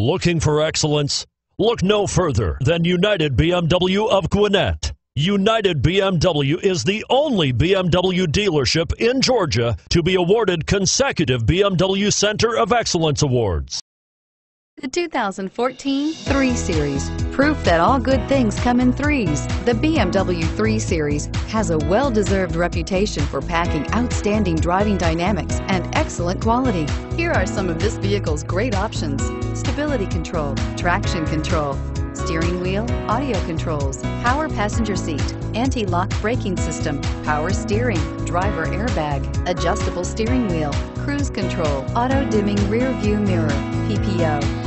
Looking for excellence? Look no further than United BMW of Gwinnett. United BMW is the only BMW dealership in Georgia to be awarded consecutive BMW Center of Excellence awards. The 2014 3 Series. Proof that all good things come in threes. The BMW 3 Series has a well-deserved reputation for packing outstanding driving dynamics and excellent quality. Here are some of this vehicle's great options. Stability control, traction control, steering wheel, audio controls, power passenger seat, anti-lock braking system, power steering, driver airbag, adjustable steering wheel, cruise control, auto dimming rear view mirror, PPO.